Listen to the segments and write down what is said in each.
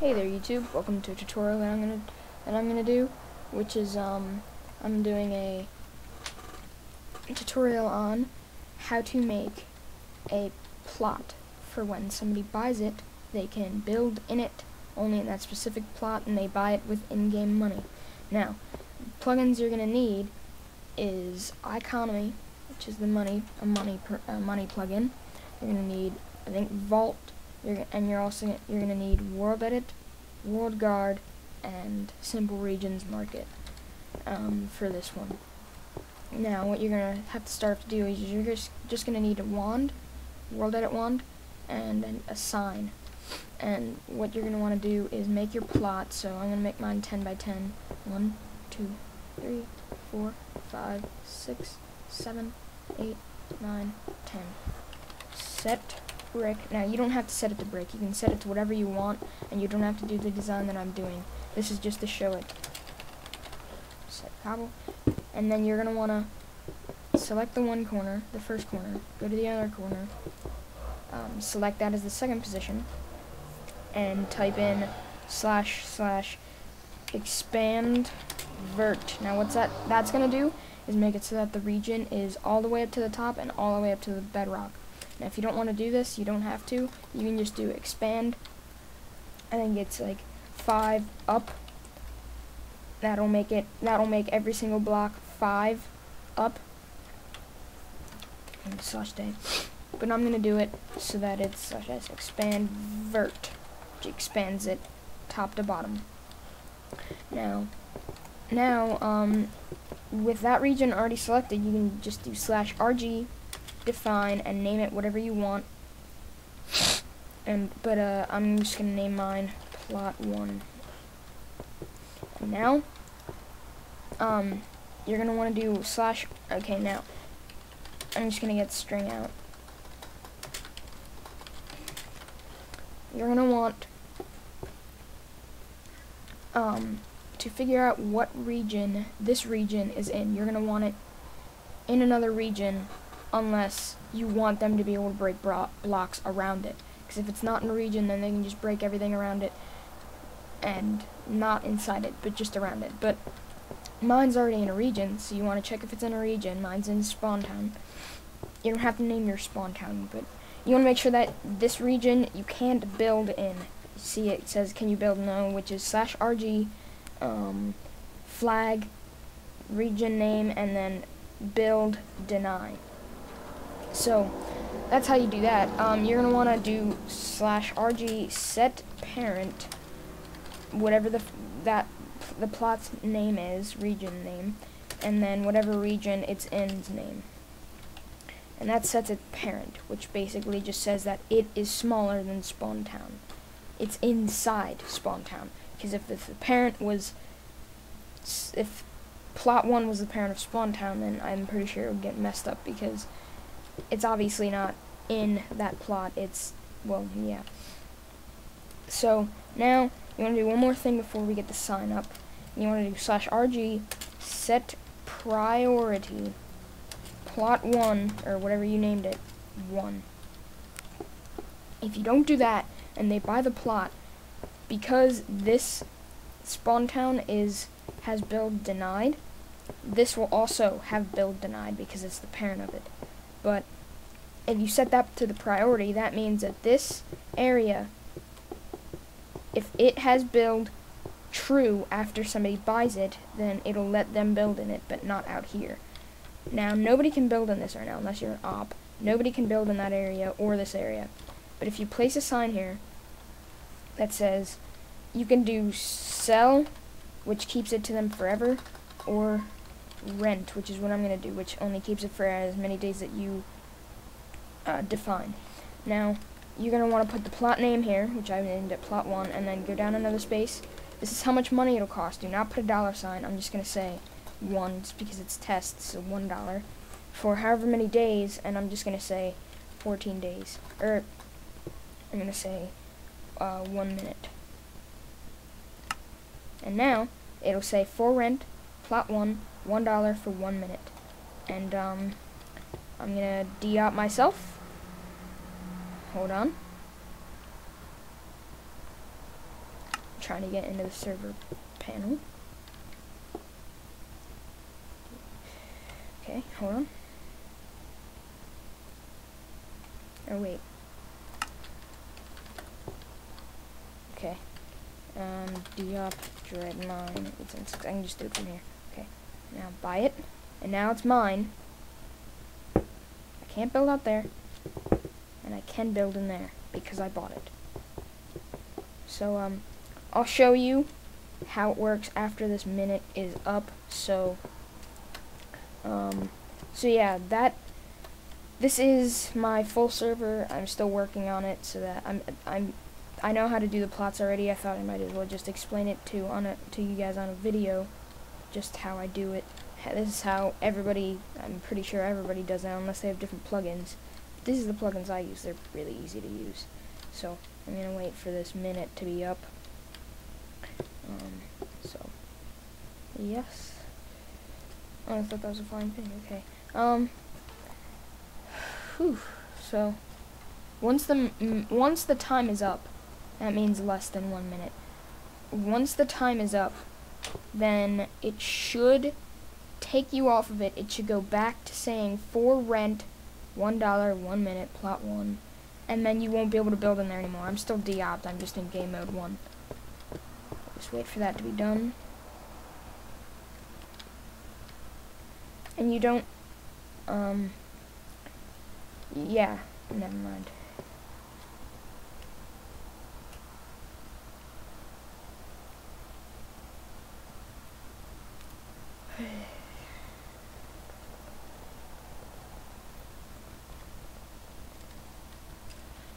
Hey there YouTube, welcome to a tutorial that I'm gonna that I'm gonna do, which is um I'm doing a tutorial on how to make a plot for when somebody buys it, they can build in it only in that specific plot and they buy it with in-game money. Now, plugins you're gonna need is iConomy, which is the money a money per, a money plugin. You're gonna need I think Vault you're, and you're also you're gonna need World Edit, World Guard, and Simple Regions Market um, for this one. Now, what you're gonna have to start to do is you're just just gonna need a wand, World Edit wand, and an, a sign. And what you're gonna want to do is make your plot. So I'm gonna make mine 10 by 10. 1, 2, 3, 4, 5, 6, 7, 8, 9, 10. Set brick. Now you don't have to set it to brick. You can set it to whatever you want, and you don't have to do the design that I'm doing. This is just to show it. Set cobble, and then you're gonna wanna select the one corner, the first corner. Go to the other corner. Um, select that as the second position, and type in slash slash expand vert. Now what's that? That's gonna do is make it so that the region is all the way up to the top and all the way up to the bedrock. Now if you don't want to do this, you don't have to. You can just do expand. I think it's like five up. That'll make it that'll make every single block five up. And slash day. But I'm gonna do it so that it's such as expand vert. Which expands it top to bottom. Now now um with that region already selected you can just do slash RG define and name it whatever you want. And but uh, I'm just gonna name mine plot one. Now, um, you're gonna want to do slash. Okay, now I'm just gonna get string out. You're gonna want um to figure out what region this region is in. You're gonna want it in another region unless you want them to be able to break blocks around it. Because if it's not in a region, then they can just break everything around it and not inside it, but just around it. But mine's already in a region, so you want to check if it's in a region. Mine's in spawn town. You don't have to name your spawn town, but you want to make sure that this region you can't build in. See, it says can you build no, which is slash rg um, flag region name and then build deny. So that's how you do that. Um, you're gonna want to do slash rg set parent, whatever the that the plot's name is, region name, and then whatever region it's in's name. And that sets it parent, which basically just says that it is smaller than spawn town. It's inside spawn town. Because if, if the parent was, if plot one was the parent of spawn town, then I'm pretty sure it would get messed up because it's obviously not in that plot. It's, well, yeah. So, now, you want to do one more thing before we get the sign up. You want to do slash RG set priority plot 1, or whatever you named it, 1. If you don't do that, and they buy the plot, because this spawn town is has build denied, this will also have build denied because it's the parent of it. But if you set that to the priority, that means that this area, if it has build true after somebody buys it, then it'll let them build in it, but not out here. Now, nobody can build in this right now, unless you're an op. Nobody can build in that area or this area. But if you place a sign here that says you can do sell, which keeps it to them forever, or rent, which is what I'm going to do, which only keeps it for as many days that you uh, define. Now, you're going to want to put the plot name here, which I named it plot 1, and then go down another space. This is how much money it'll cost. Do not put a dollar sign. I'm just going to say 1, just because it's test, so $1, for however many days, and I'm just going to say 14 days. Or, I'm going to say uh, 1 minute. And now, it'll say for rent, plot 1, $1 for 1 minute. And, um, I'm gonna de-op myself. Hold on. trying to get into the server panel. Okay, hold on. Oh wait. Okay. Um, De-op Dreadmine. I can just do it from here. Okay. Now buy it, and now it's mine. I can't build out there, and I can build in there because I bought it. So um, I'll show you how it works after this minute is up. So um, so yeah, that this is my full server. I'm still working on it so that I'm I'm I know how to do the plots already. I thought I might as well just explain it to on a, to you guys on a video, just how I do it. This is how everybody. I'm pretty sure everybody does that unless they have different plugins. This is the plugins I use. They're really easy to use. So I'm gonna wait for this minute to be up. Um, so yes. Oh, I thought that was a flying thing. Okay. Um. Whew. So, once the once the time is up, that means less than one minute. Once the time is up, then it should take you off of it. It should go back to saying for rent, one dollar, one minute, plot one, and then you won't be able to build in there anymore. I'm still de-opt. I'm just in game mode one. Just wait for that to be done. and you don't, um, yeah, never mind.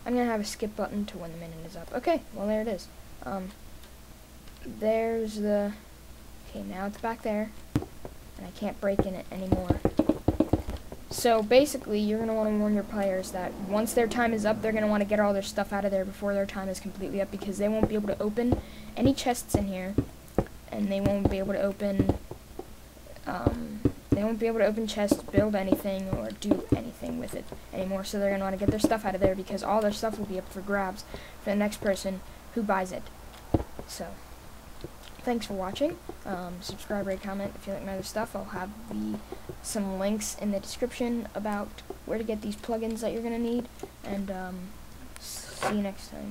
I'm gonna have a skip button to when the minute is up. Okay, well there it is. Um, there's the, okay, now it's back there and I can't break in it anymore. So basically, you're to want to warn your players that once their time is up, they're to want to get all their stuff out of there before their time is completely up because they won't be able to open any chests in here, and they won't be able to open, um, they won't be able to open chests, build anything, or do anything with it anymore. So they're going to want to get their stuff out of there because all their stuff will be up for grabs for the next person who buys it. So thanks for watching. Um, subscribe, rate, comment if you like my other stuff. I'll have the some links in the description about where to get these plugins that you're going to need. And um, see you next time.